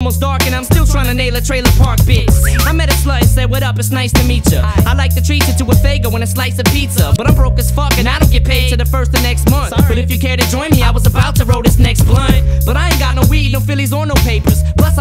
Almost dark and I'm still trying to nail a trailer park bitch. I met a slut and said, What up? It's nice to meet ya. I like to treat you to a Faygo and a slice of pizza. But I'm broke as fuck and I don't get paid till the first of next month. But if you care to join me, I was about to roll this next blunt. But I ain't got no weed, no Phillies, or no papers. Plus,